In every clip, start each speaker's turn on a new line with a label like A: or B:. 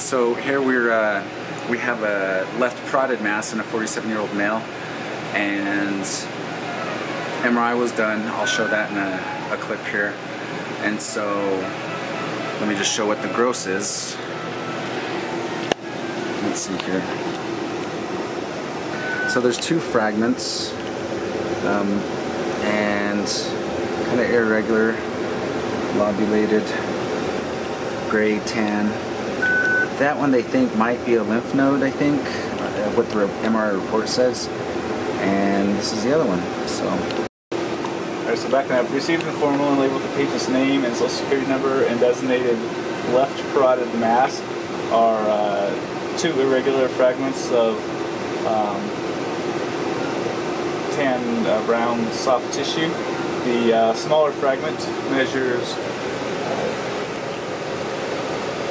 A: So here we're uh, we have a left parotid mass in a 47 year old male, and MRI was done. I'll show that in a, a clip here. And so let me just show what the gross is. Let's see here. So there's two fragments, um, and kind of irregular, lobulated, gray tan. That one they think might be a lymph node, I think, uh, what the MRI report says. And this is the other one, so.
B: Alright, so backing up, received the formal and labeled the patient's name and social security number and designated left parotid mass are uh, two irregular fragments of um, tan uh, brown soft tissue. The uh, smaller fragment measures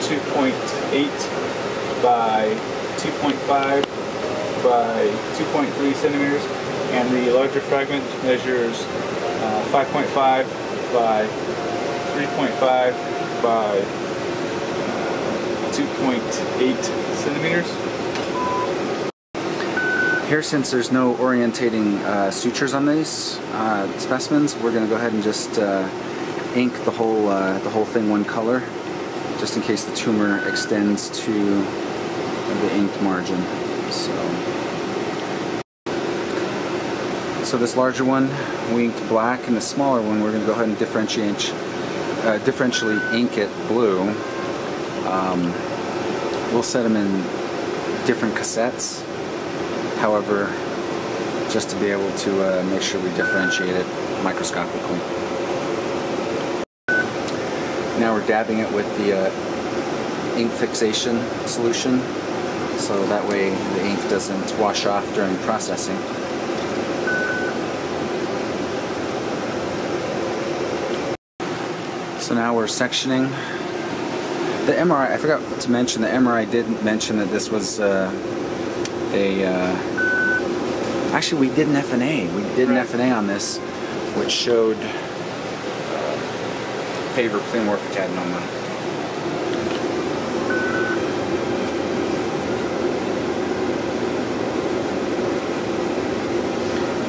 B: 2.8 by 2.5 by 2.3 centimeters, and the larger fragment measures uh, 5.5 by 3.5 by uh, 2.8 centimeters.
A: Here, since there's no orientating uh, sutures on these uh, specimens, we're going to go ahead and just uh, ink the whole uh, the whole thing one color, just in case the tumor extends to the inked margin. So, so this larger one we inked black, and the smaller one we're going to go ahead and differentiate, uh, differentially ink it blue. Um, we'll set them in different cassettes however, just to be able to uh, make sure we differentiate it microscopically. Now we're dabbing it with the uh, ink fixation solution, so that way the ink doesn't wash off during processing. So now we're sectioning. The MRI, I forgot to mention, the MRI didn't mention that this was uh, a uh, actually we did an FNA. We did an FNA on this, which showed pleomorphic adenoma.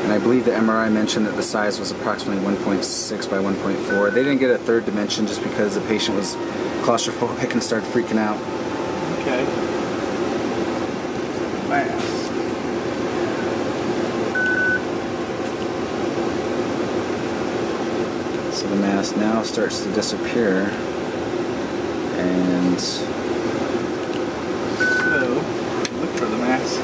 A: And I believe the MRI mentioned that the size was approximately 1.6 by 1.4. They didn't get a third dimension just because the patient was claustrophobic and started freaking out.
B: Okay. Mass.
A: So the mass now starts to disappear and
B: So, look for the mass.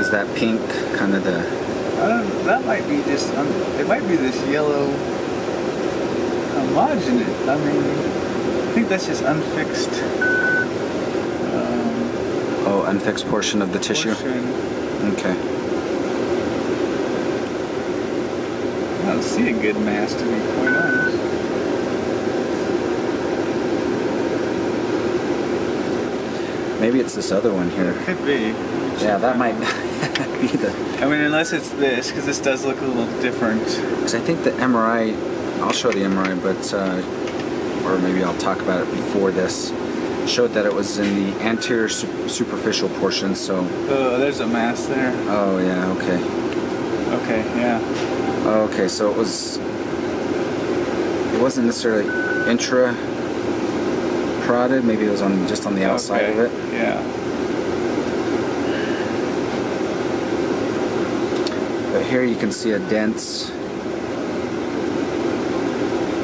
A: is that pink kind of the
B: I don't, that might be just, um, it might be this yellow homogenous. I mean, I think that's just unfixed. Um,
A: oh unfixed portion of the tissue? Okay.
B: I don't see a good mass to be quite honest.
A: Maybe it's this other one here.
B: Could be.
A: Yeah, that might be the.
B: I mean, unless it's this, because this does look a little different.
A: Because I think the MRI, I'll show the MRI, but uh, or maybe I'll talk about it before this. Showed that it was in the anterior su- superficial portion. So.
B: Oh, there's a mass there.
A: Oh yeah. Okay.
B: Okay, yeah.
A: Okay, so it was. It wasn't necessarily intra prodded. Maybe it was on just on the outside
B: Okay,
A: of it.
B: Yeah.
A: But here you can see a dense,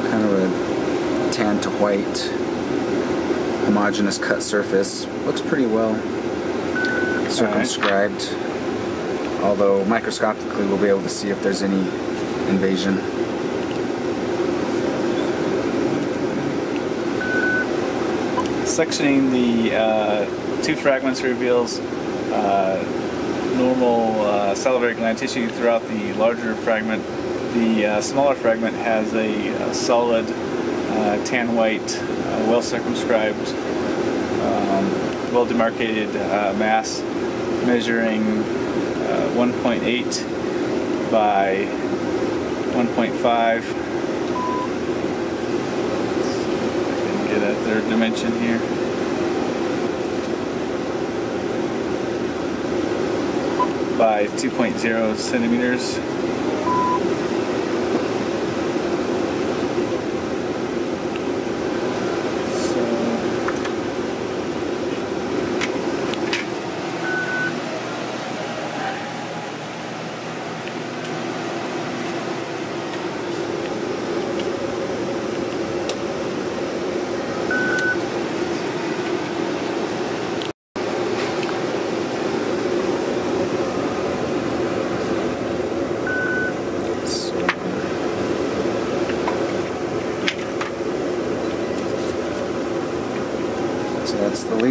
A: kind of a tan to white, homogeneous cut surface. Looks pretty well circumscribed. Although microscopically we'll be able to see if there's any invasion.
B: Sectioning the uh, two fragments reveals uh, normal uh, salivary gland tissue throughout the larger fragment. The uh, smaller fragment has a, uh solid uh, tan white, uh, well circumscribed, um, well demarcated uh, mass measuring uh, 1.8 by 1.5. Get a third dimension here. By 2.0 centimeters.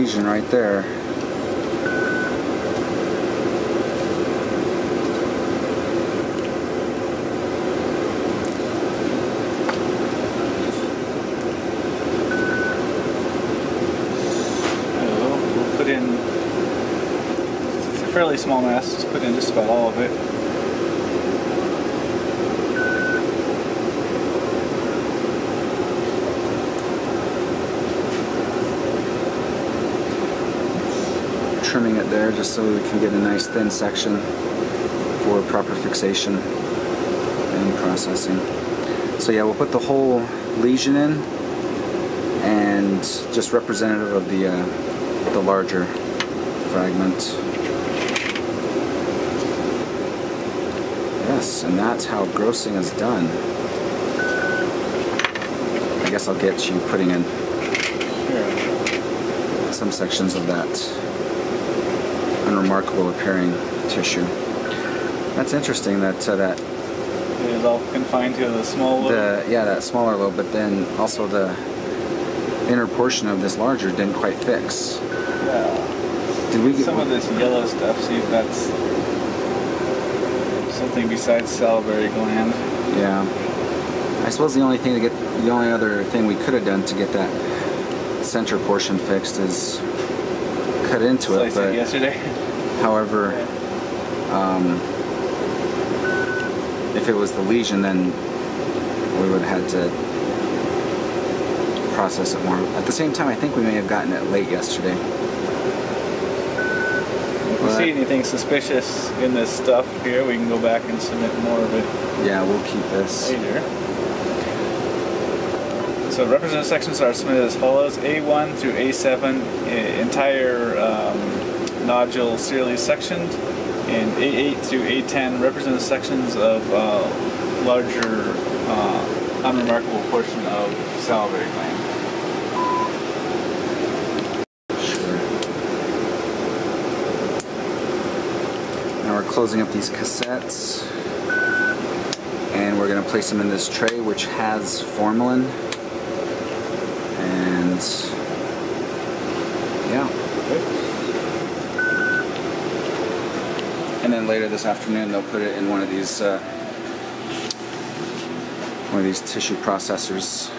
A: Lesion right there.
B: We'll we'll put in, a fairly small mass, just put in just about all of it.
A: Trimming it there just so we can get a nice thin section for proper fixation and processing. So yeah, we'll put the whole lesion in and just representative of the uh, the larger fragment. Yes, and that's how grossing is done. I guess I'll get you putting in some sections of that unremarkable appearing tissue. That's interesting that uh, that
B: It is all confined to the small lobe.
A: the yeah that smaller lobe, but then also the inner portion of this larger didn't quite fix.
B: Yeah.
A: Did we get
B: Some of this yellow stuff, see if that's something besides salivary gland.
A: Yeah. I suppose the only thing to get the only other thing we could have done to get that center portion fixed is cut into it,
B: Sliced it
A: but
B: yesterday.
A: however, um, if it was the lesion, then we would have had to process it more. At the same time, I think we may have gotten it late yesterday.
B: If we see anything suspicious in this stuff here, we can go back and submit more of it
A: Yeah, we'll keep this.
B: later. So representative sections are submitted as follows: A1 through A7, e- entire um, nodule serially sectioned, and A8 through A10, representative sections of uh, larger, uh, unremarkable portion of salivary gland.
A: Now we're closing up these cassettes. And we're going to place them in this tray which has formalin. And yeah. And then later this afternoon. They'll put it in one of these uh, one of these tissue processors